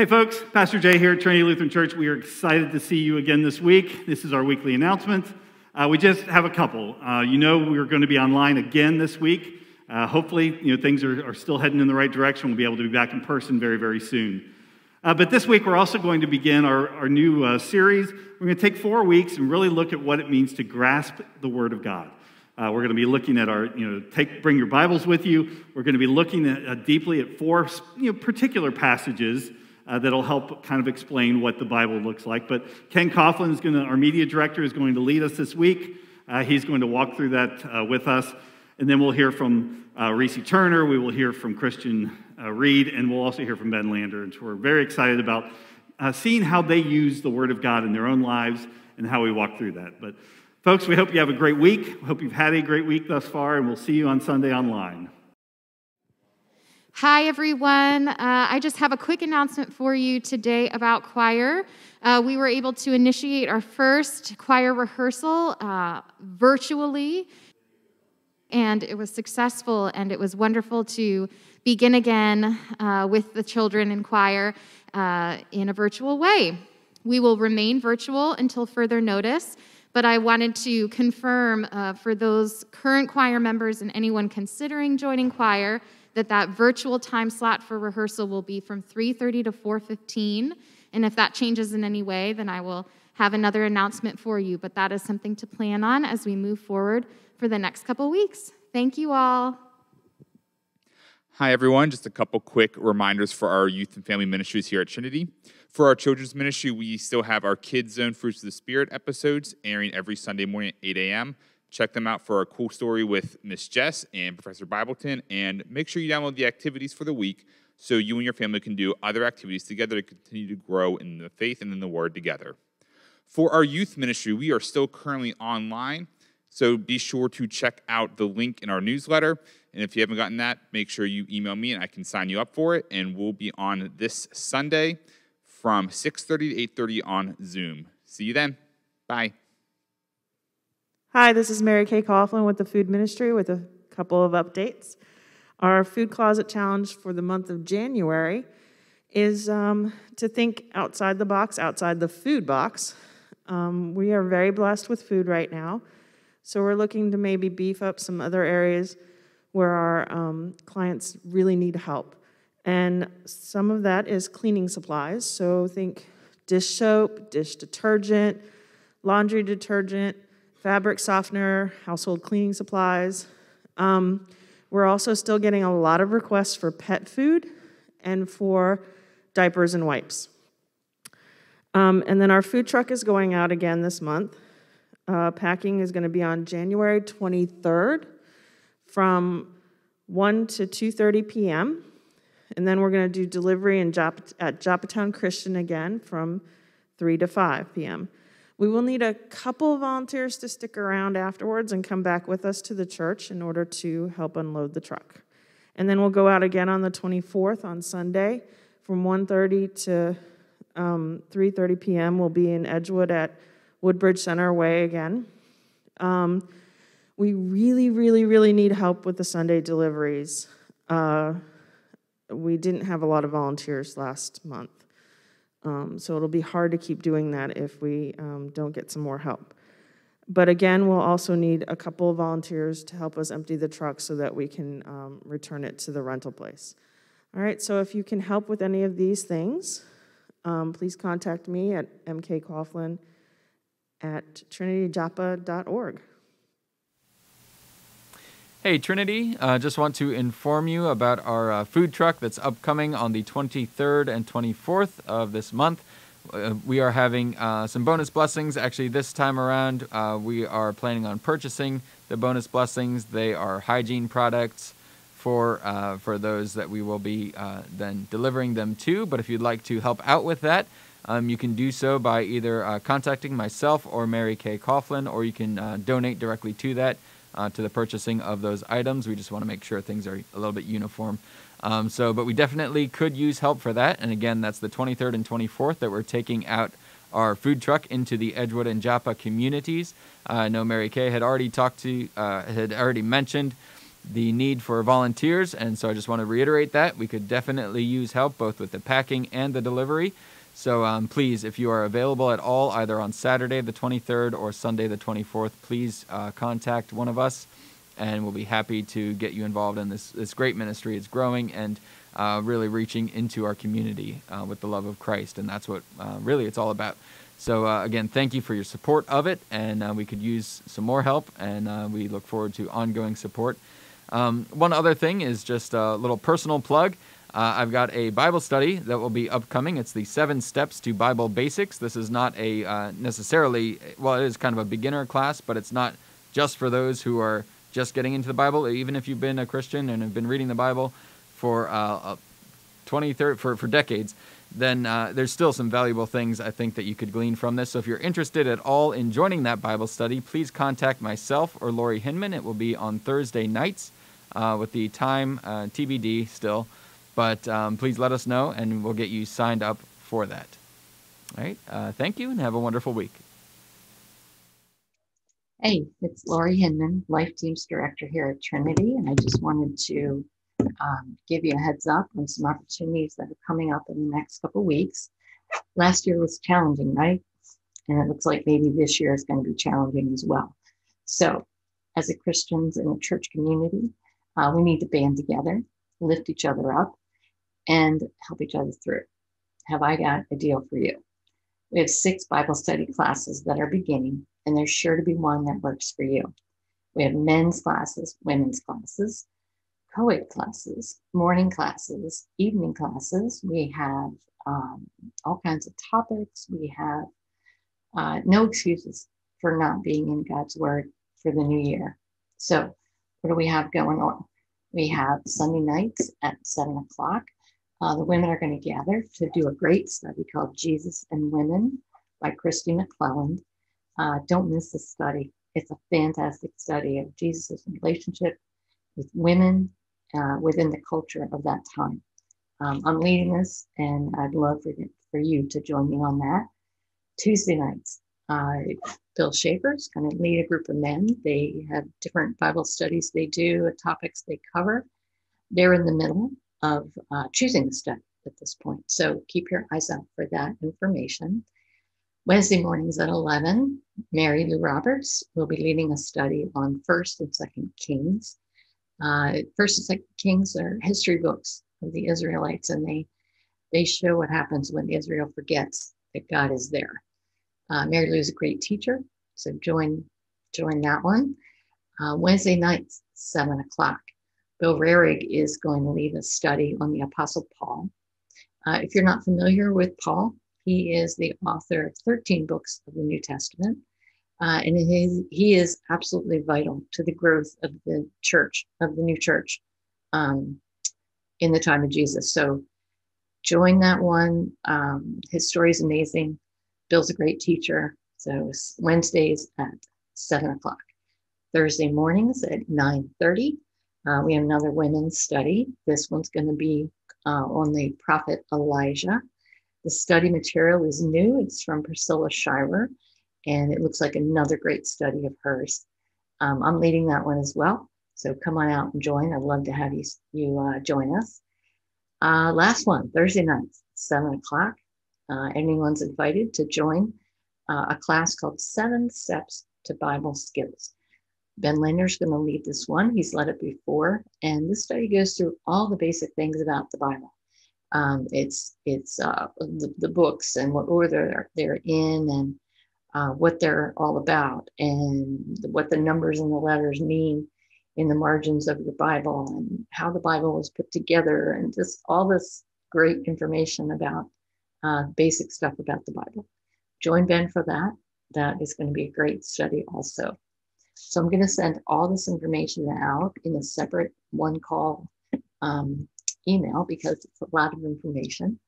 Hey, folks, Pastor Jay here at Trinity Lutheran Church. We are excited to see you again this week. This is our weekly announcement. Uh, we just have a couple. Uh, you know, we're going to be online again this week. Uh, hopefully, you know, things are, are, still heading in the right direction. We'll be able to be back in person very, very soon. Uh, but this week, we're also going to begin our, our new uh, series. We're going to take four weeks and really look at what it means to grasp the Word of God. Uh, we're going to be looking at our, you know, take, bring your Bibles with you. We're going to be looking at, uh, deeply at four you know, particular passages uh, that'll help kind of explain what the Bible looks like. But Ken Coughlin is going to, our media director, is going to lead us this week. Uh, he's going to walk through that uh, with us. And then we'll hear from uh, Reese Turner. We will hear from Christian uh, Reed, and we'll also hear from Ben Lander. And so we're very excited about seeing how they use the Word of God in their own lives and how we walk through that. But Folks, we hope you have a great week. We hope you've had a great week thus far, and we'll see you on Sunday online. Hi, everyone. Uh, I just have a quick announcement for you today about choir. Uh, we were able to initiate our first choir rehearsal uh, virtually, and it was successful, and it was wonderful to begin again uh, with the children in choir uh, in a virtual way. We will remain virtual until further notice. But I wanted to confirm uh, for those current choir members and anyone considering joining choir that that virtual time slot for rehearsal will be from 3:30 to 4:15. And if that changes in any way, then I will have another announcement for you. But that is something to plan on as we move forward for the next couple weeks. Thank you all. Hi, everyone. Just a couple quick reminders for our youth and family ministries here at Trinity. For our children's ministry, we still have our Kids Zone Fruits of the Spirit episodes airing every Sunday morning at 8 a.m. Check them out for a cool story with Miss Jess and Professor Bibleton, and make sure you download the activities for the week so you and your family can do other activities together to continue to grow in the faith and in the Word together. For our youth ministry, we are still currently online, so be sure to check out the link in our newsletter. And if you haven't gotten that, make sure you email me and I can sign you up for it. And we'll be on this Sunday from 6:30 to 8:30 on Zoom. See you then. Bye. Hi, this is Mary Kay Coughlin with the Food Ministry with a couple of updates. Our food closet challenge for the month of January is um, to think outside the box, outside the food box. Um, we are very blessed with food right now, so we're looking to maybe beef up some other areas where our um, clients really need help. And some of that is cleaning supplies. So think dish soap, dish detergent, laundry detergent, fabric softener, household cleaning supplies. Um, we're also still getting a lot of requests for pet food and for diapers and wipes. Um, and then our food truck is going out again this month. Uh, packing is going to be on January 23rd from 1 to 2:30 p.m. And then we're going to do delivery in Jop- at Joppatowne Christian again from 3 to 5 p.m. We will need a couple of volunteers to stick around afterwards and come back with us to the church in order to help unload the truck. And then we'll go out again on the 24th on Sunday from 1:30 to um, 3:30 p.m. We'll be in Edgewood at Woodbridge Center Way again. Um, we really, really, really need help with the Sunday deliveries. Uh, we didn't have a lot of volunteers last month. Um, so it'll be hard to keep doing that if we um, don't get some more help. But again, we'll also need a couple of volunteers to help us empty the truck so that we can um, return it to the rental place. All right, so if you can help with any of these things, um, please contact me at mkcoughlin at trinityjoppa.org. Hey Trinity, uh, just want to inform you about our uh, food truck that's upcoming on the 23rd and 24th of this month. Uh, we are having uh, some bonus blessings. Actually, this time around, uh, we are planning on purchasing the bonus blessings. They are hygiene products for uh, for those that we will be then delivering them to. But if you'd like to help out with that, um, you can do so by either contacting myself or Mary Kay Coughlin, or you can donate directly to that uh, to the purchasing of those items. We just want to make sure things are a little bit uniform. Um, so, but we definitely could use help for that. And again, that's the 23rd and 24th that we're taking out our food truck into the Edgewood and Joppa communities. Uh, I know Mary Kay had already talked to, uh, had already mentioned the need for volunteers, and so I just want to reiterate that we could definitely use help both with the packing and the delivery. So um, please, if you are available at all, either on Saturday the 23rd or Sunday the 24th, please uh, contact one of us, and we'll be happy to get you involved in this this great ministry. It's growing and uh, really reaching into our community uh, with the love of Christ, and that's what uh, really it's all about. So uh, again, thank you for your support of it, and uh, we could use some more help, and we look forward to ongoing support. Um, one other thing is just a little personal plug. Uh, I've got a Bible study that will be upcoming. It's the Seven Steps to Bible Basics. This is not a uh, necessarily, well, it is kind of a beginner class, but it's not just for those who are just getting into the Bible. Even if you've been a Christian and have been reading the Bible for uh, 20, 30, for, for decades, then uh, there's still some valuable things I think that you could glean from this. So if you're interested at all in joining that Bible study, please contact myself or Lori Hinman. It will be on Thursday nights uh, with the time uh, TBD still. But um, please let us know, and we'll get you signed up for that. All right. Uh, thank you, and have a wonderful week. Hey, it's Lori Hinman, Life Teams Director here at Trinity, and I just wanted to um, give you a heads up on some opportunities that are coming up in the next couple weeks. Last year was challenging, right? And it looks like maybe this year is going to be challenging as well. So, as a Christians in a church community, uh, we need to band together, lift each other up, and help each other through. Have I got a deal for you? We have six Bible study classes that are beginning, and there's sure to be one that works for you. We have men's classes, women's classes, co ed classes, morning classes, evening classes. We have um, all kinds of topics. We have uh, no excuses for not being in God's Word for the new year. So, what do we have going on? We have Sunday nights at seven o'clock. Uh, the women are going to gather to do a great study called Jesus and Women by Kristi McLelland. Uh, don't miss this study. It's a fantastic study of Jesus' relationship with women uh, within the culture of that time. Um, I'm leading this, and I'd love for, for you to join me on that. Tuesday nights, uh, Bill Schaefer's going to lead a group of men. They have different Bible studies they do, topics they cover. They're in the middle of uh, choosing the study at this point. So keep your eyes out for that information. Wednesday mornings at 11, Mary Lou Roberts will be leading a study on First and Second Kings. Uh, First and Second Kings are history books of the Israelites, and they they show what happens when Israel forgets that God is there. Uh, Mary Lou is a great teacher, so join join that one. Uh, Wednesday nights, seven o'clock. Bill Rarig is going to lead a study on the Apostle Paul. Uh, if you're not familiar with Paul, he is the author of 13 books of the New Testament. Uh, and he, is absolutely vital to the growth of the church, of the new church um, in the time of Jesus. So join that one. Um, his story is amazing. Bill's a great teacher. So Wednesdays at 7 o'clock. Thursday mornings at 9.30 uh, we have another women's study. This one's going to be uh, on the prophet Elijah. The study material is new. It's from Priscilla Shirer, and it looks like another great study of hers. Um, I'm leading that one as well. So come on out and join. I'd love to have you, you uh, join us. Uh, last one, Thursday nights, 7 o'clock. Uh, anyone's invited to join uh, a class called Seven Steps to Bible Skills. Ben Linder's going to lead this one. He's led it before, and this study goes through all the basic things about the Bible. Um, it's it's uh, the, the, books and what order they're, in, and uh, what they're all about, and what the numbers and the letters mean in the margins of the Bible, and how the Bible was put together, and just all this great information about uh, basic stuff about the Bible. Join Ben for that. That is going to be a great study also. So I'm going to send all this information out in a separate one call um, email because it's a lot of information.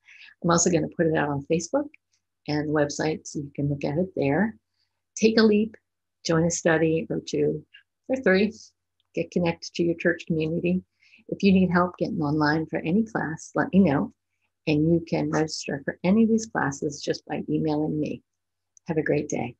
I'm also going to put it out on Facebook and the website so you can look at it there. Take a leap, join a study or two or three, get connected to your church community. If you need help getting online for any class, let me know. And you can register for any of these classes just by emailing me. Have a great day.